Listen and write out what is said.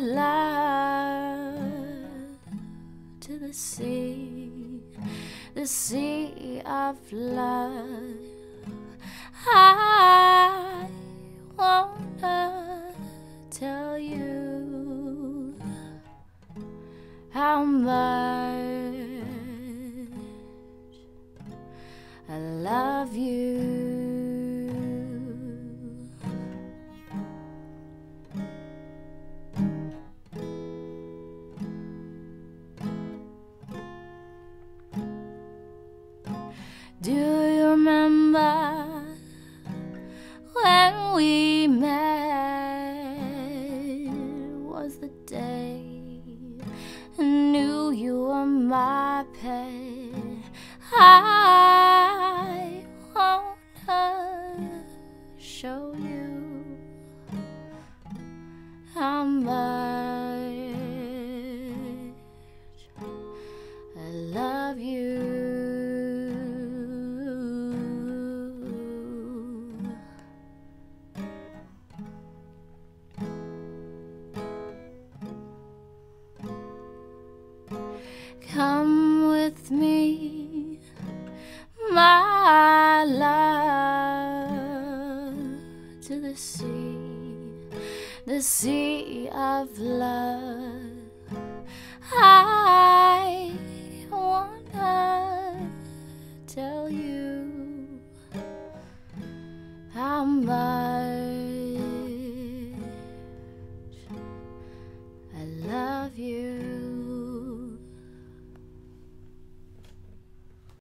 love to the sea, the sea of love. I wanna tell you how much I love you. Do you remember when we met? Was the day I knew you were my pet. I wanna show you how much. Come with me, my love, to the sea, the sea of love. I wanna tell you how much